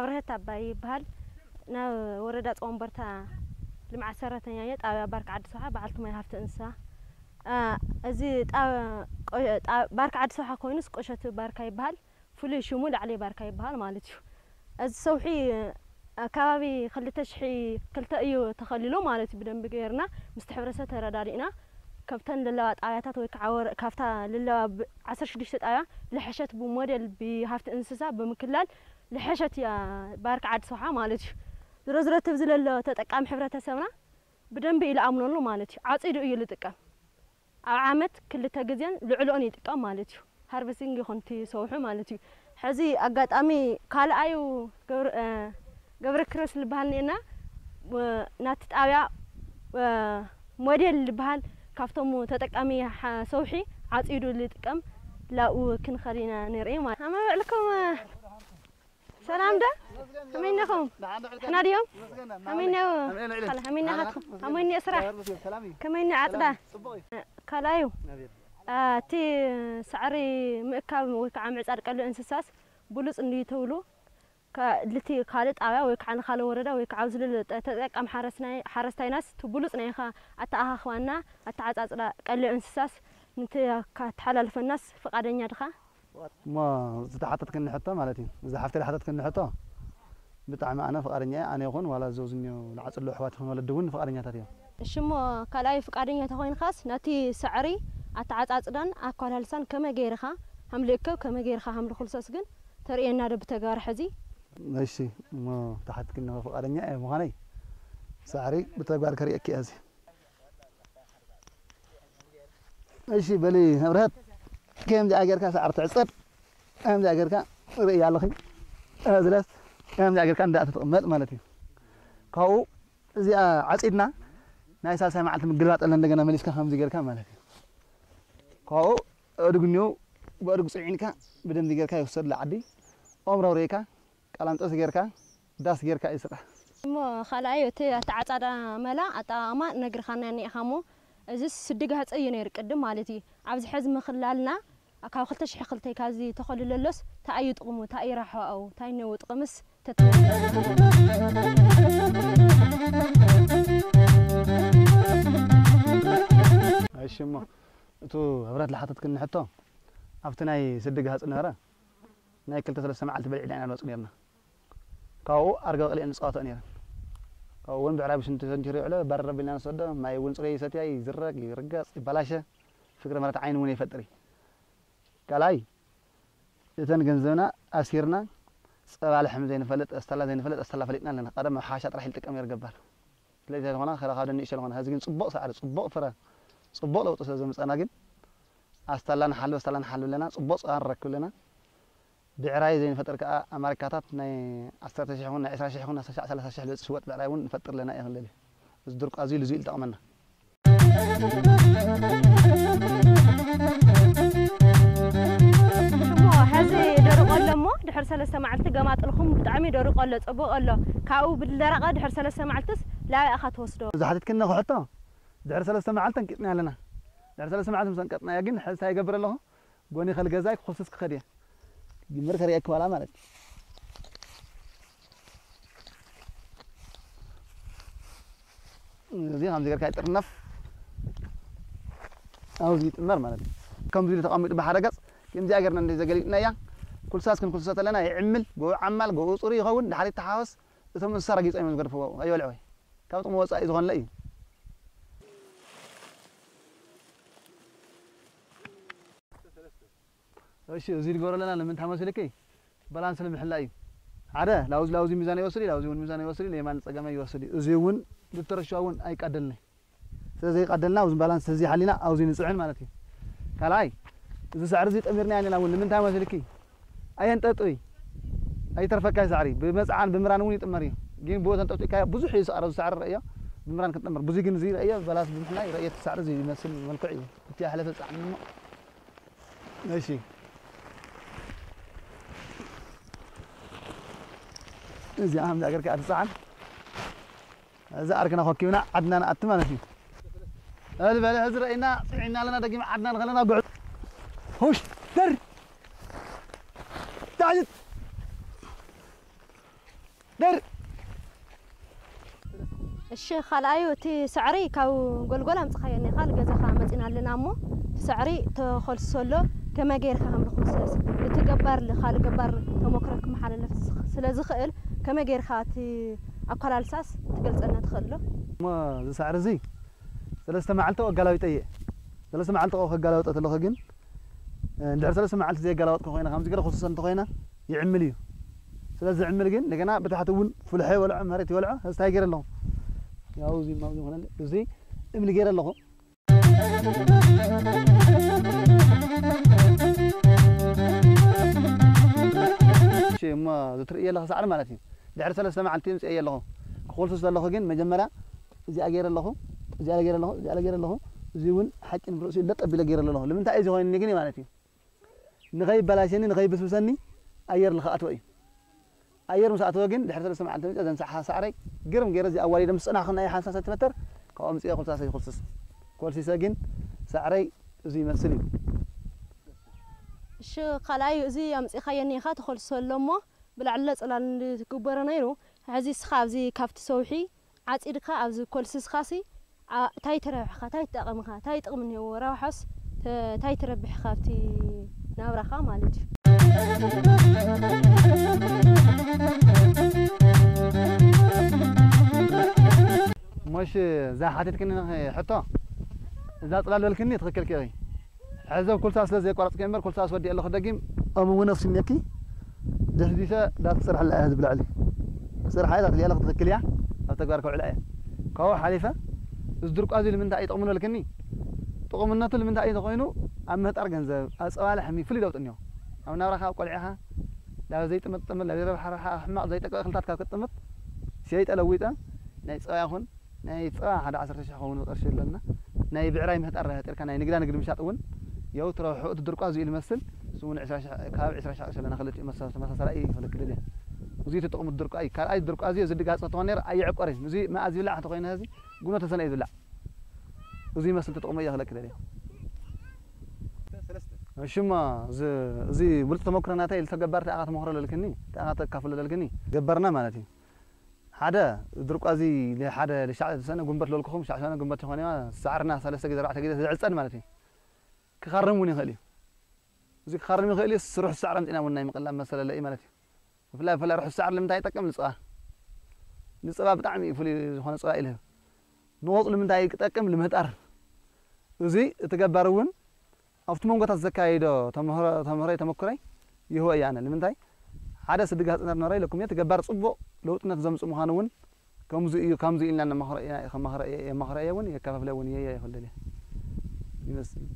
ኣብርሀት ኣባይ ይበሃል ናብ ወረዳ ፀወንበርታ ልምዓት ሰራተኛ እየ ጣብያ ባርኪ ዓዲ ሰብሓ በዓልቲ ማይ ሃፍቲ እንስሳ እዚ ባርኪ ዓዲ ሰብሓ ኮይኑስ ቆሸት ባርካ ይበሃል ፍሉይ ሽሙ ላዕለይ ባርካ ይበሃል ማለት እዩ እዚ ሰውሒ ከባቢ ክልተ ሽሒ ክልተ እዩ ተኸሊሉ ማለት እዩ ብደንቢ ገይርና ምስቲ ሕብረተሰብ ተረዳዲእና ካብተን ዘለዋ ጣብያታት ወይ ከዓ ካብታ ዘለዋ 16 ጣብያ ዝሐሸት ብሞዴል ብሃፍቲ እንስሳ ብምክላል ዝሓሸት እያ ባርክ ዓዲ ሰውሓ ማለት እዩ ዝረዝረትብ ዝለሎ ተጠቃሚ ሕብረተሰብና ብደንቢ ኢሉ ኣምነሉ ማለት እዩ ዓፂዱ እዩ ዝጥቀም ኣብ ዓመት ክልተ ግዜን ልዕልኦን ይጥቀም ማለት እዩ ሃርቨስቲንግ ይኹን እቲ ሰውሑ ማለት እዩ ሕዚ ኣጋጣሚ ካልኣዩ ገብረ ክረስ ዝበሃል ኒአና ናቲ ጣብያ ሞዴል ዝበሃል ካብቶም ተጠቃሚ ሰውሒ ዓፂዱ ዝጥቀም ላብኡ ክንኸድ ንርኢ ማለት ኣብ መብዕልኩም سلام ده همين نخوم احنا اليوم همين نو همين نهاتكم همين يسرع كمين عطدا كلايو تي سعري مكاب وكعم عصار قالو انسساس بلوس اللي تولو لتي خالد أبا ويك عن خالو وردا ويك عاوز لتتك أم حرسنا حرستي ناس تبلوس خا أتأها خوانا أتعز أزرا قالو انسساس نتي كتحلل في الناس فقدني دخا ما زت حطت كن نحطه مالتين زت حفت اللي حطت كن نحطه بتعم أنا فقرنيا أنا يخون ولا زوجني والعصر اللي حواتهم ولا دون فقرنيا تريه شو ما كلاي فقرنيا تخون خاص نتي سعري أتعت أصلا أقول هالسن كم غيرها هم لكو كم غيرها هم لخلص أسجن ترى إن رب تجار حزي ماشي ما تحت كنا فقرنيا مغني سعري بتجار كري أكيد ماشي بلي هبرت ከምዚ ኣገርካ ሳዕሪ ትዕፀድ ከምዚ ኣገርካ ርኢ ኣለኺ ስለስ ከምዚ ኣገርካ እንዳኣ ትቕመጥ ማለት እዩ ካብኡ እዚኣ ዓፂድና ናይ ሳልሳይ መዓልቲ ምግልባጥ ኣለ እንደገና መሊስካ ከምዚ ጌርካ ማለት እዩ ካብኡ እድግኒው ብእድግ ፅዒንካ ብደምዚ ጌርካ ይውሰድ ላዓዲ ኦም ረብሪእካ ቃላንጠስ ጌርካ ዳስ ጌርካ እዩ ስራሕ እሞ ካልኣይ እቲ ኣተዓፃዳ መላ ኣጠቃቅማ ነግርካና ኒኢኻ እሞ እዚ ስድግ ሃፀ እዩ ነይሩ ቅድም ማለት እዩ ኣብዚ ሕዚ ምኽላልና كاو خلت شي خلتي كازي تخلو للوس تا اي طقمو تا اي راحو او تا اي نو طقمس اشي ما تو ابرات لحطت كن حطو افت ناي سدق هاص نهرا ناي كلت ثلاث سمعت بلعي لعنا نوص نيرنا كاو ارغا قلي ان صاتو نيرنا كاو ون بعرابش انت تنجري على بر ربنا نسد ما يون صري ستي اي زرق يرقص بلاشه فكره مرات عين وني فطري ካልኣይ እተን ገንዘብና ኣሲርና ፀባ ልሕም ዘይንፈልጥ ኣስታላ ዘይንፈልጥ ኣስታላ ፈሊጥና ኣለና ቀደም ኣብ ሓሻ ጥራሕ ይጥቀም እየ ገባር ስለዚ ዝኾና ከለካብ ደኒእሸ ዝኾና ሕዚ ግን ፅቡቕ ሳዕሪ ፅቡቕ ፍረ ፅቡቕ ለውጢ ስለ ዘምፀና ግን ኣስታላ ንሓልብ ኣስታላ ንሓልብ ኣለና ፅቡቕ ፀባ ንረክብ ኣለና ብዕራይ ዘይንፈጥር ከዓ ኣማሪካታት ናይ 1ተ,000 ይኹን ናይ 20 ይኹን 30 ዝበፅ ሽወጥ ብዕራይ እውን ንፈጥር ለና ይኽእል እዩ እዚ ድርቁ ኣዝዩ ልዙ ኢል ጠቕመና ደረቕ ኣሎ እሞ ድሕር ሰለስተ መዓልቲ ገማጥልኹም ብጣዕሚ ደሪቕ ኣሎ ፅቡቕ ኣሎ ካብኡ ብደረቐ ድሕር ሰለስተ መዓልትስ ላብኣኻ ትወስዶ ዝሓተትክና ኩሕቶ ድሕር ሰለስተ መዓልቲ እንቂጥና ኣለና ድሕር ሰለስተ መዓልቲ ምስ እንቀጥናያ ግን ሕዝታ ይገብር ኣለኹ ጎኒ ከልገዛይ ክኩስስ ክኸድ እየ ጅምር ተሪአክ ዋላ ማለት እዩ እዚ ከምዚ ጌርካ ይጥርነፍ ኣብዚ ይጥመር ማለት እዩ ከምዚ ተቐሚጡ ብሓደ ገፅ ከምዚኣ ጌርና ዘገሊጥና እያ كل ساس كن كل ساس لنا يعمل جو عمل جو صوري يخون ده حريت حاس ثم السر جيس أيمن قرفة أيوة العوي كم طموح وصل إذا لي إيش وزير قرر لنا لمن تحمس لكي بلانس لمن حلاي عدا لاوز لاوز ميزان يوصلي لاوز يون ميزان يوصلي ليمان سجمة يوصلي زيون دكتور شو أون أي قدرنا سيزي قدرنا وزن بالانس سيزي حلينا أو زين سعين كلاي إذا سعر زيت أميرنا يعني لو نمن تحمس لكي أين تطوي أي ترفع كاي زعري بمزعان بمران وين تمر جين بوزن تطوي كاي بزح يسعر سعر رأيه بمران كتمر بزي جين زير أيه بلاس بمحنا رأي سعر زي مثل من قعيه تيا حلا تسعن ما ماشي زي أهم ده أجر كأنت سعن هذا أركنا خوكينا عدنا أتمنى فيه هذا بلا هذا رأينا عدنا لنا دقيم عدنا غلنا بعد هوش در قاعد در الشيخ خلايو تي سعري كاو قولهم تخيلني خال جزا خامتين على نامو سعري تخل سولو كما غير خام لخصص لتقبر لخال جبر تمكرك محل نفس سلازي خيل كما غير خاتي ኣኮላልሳስ ትገልፀና أنا تخلو ما سعر زي ሰለስተ معلته وقالوا እየ ሰለስተ معلته ካብኡ ከጋላዊጠ ተለኸ ግን ندير ثلاثه مع التزي قالوات كوينا خمس قال خصوصا انت خوينا يعمل يو ثلاثه عمل قال لقنا بتحت اول فل حي ولا عمر تي ولا هسه هاي قال لهم يا وزي ما وزي هنا وزي املي قال لهم شي ما دتر يلا خلاص على مالتي دير ثلاثه مع التزي قال لهم خصوصا الله خوين مجمره زي اغير الله زي اغير الله زي اغير الله زي ون حق برؤسي لطبي لغير الله لمن تعيز هو نغني معناتي نغيب بلاسيني نغيب سوسني اير لخاتو اي اير مساتو غن دحر سلسم عنت نتا دن صحا صعري غرم غير زي اولي دم صنا خنا اي حاسه سنتيمتر قوم سي خلص سي خلص كل سي ساكن صعري زي مسلي شو قلاي زي يوم سي خيني خات خلص لما بلعل صلال كبرنا نيرو عزيز سخاف زي كافت سوحي عاصيدك ابز كل سي خاصي تاي تربح خا تقم خا تقم ني وراحس تاي تربح خافتي ناو رخا مالج مش زا حاتت كن آه، حطو زا طلال ولكني تخكل كي عزو كل ساس لزي قرص كمر كل ساس ودي الله خدقيم امو ونف سنيكي دس ديسا لا تصرح على اهل بلعلي صرح هذا ديالك تخكل يا تقبرك على كو حليفه ازدرك ازي من تاع يطمن ولكني طقمنا طول من تاع يطمنو ኣብ ምህጣር ገንዘብ ኣብ ፀባ ላሕሚ ፍሉይ ለውጢ እኒሆ ኣብ ናብራኻ ኣብ ቆልዒኻ ናብ ዘይጥምጥ ጥምጥ ናብ ዘይረብሓ ረብሓ ሕማቕ ዘይጠቅዕ እኽልታት ካብ ክጥምጥ ሲለይጠለዊጠ ናይ ፀባ ይኹን ናይ ፀባ ሓደ ዓሰርተ ሽሕ ክኸውን ቅርሺ ኣለና ናይ ብዕራይ ምህጣር ጢርካ ናይ ንግዳ ንግዲ ምሻጥ እውን የው ትረብሑ እቲ ድርቋ ዝኢሉ መስል እሱ እውን ካብ ዕስራ ሻ ቅርሺ ኣለና ክልቲኡ መሳሰላ እዩ ክፍለ ክልል እየ እዚ ተጠቕሙ ድርቋ እዩ ካልኣይ ድርቋ እዚ እዚ ድጋፅ ክትኾን ነረ ኣየዕቆርን እዚ መኣ ዝብላዕ እንተኮይነ ህዚ ጉኖ ተሰነ እዩ ዝብላዕ እዚ መስል ተጠቕሞ እየ ክለክደል እየ شما زی زی ولت مکرر نه تیل تا گبرت آقای مهره لکنی تا آقای کافل لکنی گبر نه مالاتی حدا درک ازی نه حدا لش سنه گنبرت لول کخم شعشانه گنبرت خوانی ما سعر نه سال است که در عتیق ده عزت مالاتی کخرم ونی خالی زی کخرمی خالی سرخ سعرم تینا ون نیم قلم مثلا لی مالاتی فلا فلا روح سعر لمتای تکم لصقه لصقه بتعمی فلی خوان صقه ایله نوصل لمتای تکم لمتار زی تگبر ون ኣብቲ መንጎታት ዘካየዶ ተምህሮይ ተመኩረይ ይህቦ እያ ኣነ ንምንታይ ሓደ ስድግ ሃፅነት ነረ ኢለኩም እየ ትገባር ፅቡቕ ለውጥነት ዘምፅእ ምዃኑ እውን ከምዚ እዩ ከምዚ ኢልና የማኽረ እየ እውን የከፋፍለ እውን እየ የክልል እየ ይመስል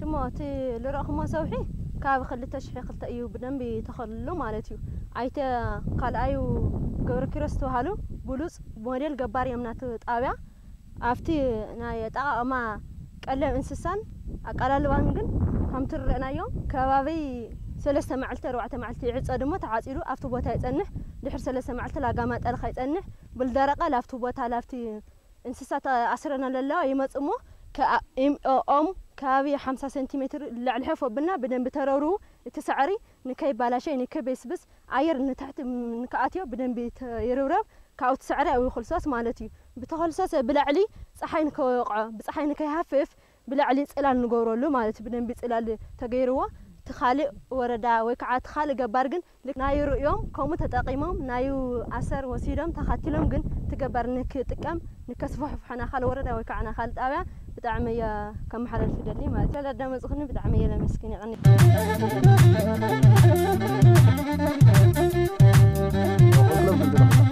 شماتي لرقم ما سوحي ካብ ክልተ ሽሕ ክልተ እዩ ብደንቢ ተኸልሎ ማለት እዩ ኣይተ ካልኣዩ ገብረኪሮስ ዝተባሃሉ ብሉፅ ሞዴል ገባር እዮም ናቲ ጣብያ ኣብቲ ናይ ኣጠቃቅማ ቀለም እንስሳን ኣቃላልባን ግን ከምቲ ንርአናዮ ከባቢ ሰለስተ መዓልቲ ኣርባዕተ መዓልቲ ይዕፀ ድሞ ተዓፂዱ ኣብቲ ቦታ ይፀንሕ ድሕሪ ሰለስተ መዓልቲ ላጋማ ጠልካ ይፀንሕ ብልደረቀ ላብቲ ቦታ ላብቲ እንስሳ ኣስረና ዘለዋ ይመፅ እሞ ኦም كابي خمسة سنتيمتر لعل حفو بنا بدن بتررو تسعري نكاي بالاشي نكاي بس بس عير نتحت نكاتيو بدن بيتيرورو كاو تسعري او خلصاس مالتي بتخلصاس بلعلي صحين كوقع بصحين كيهفف بلعلي صلال نغورولو مالتي بدن بيصلال تغيروا تخالي وردا ويكع تخالي جبارغن لك نايو رؤيوم كومو تتقيموم نايو اثر وسيدم تخاتيلوم كن تجبرنك تقم نكسفو حنا خال وردا ويكعنا خال طابيا ብጣዕሚ እያ ከመሓላልፍ ደሊ ማለት እያ ላዳመፅኩኒ ብጣዕሚ እየ ለመስግን ይቐኒ Thank you.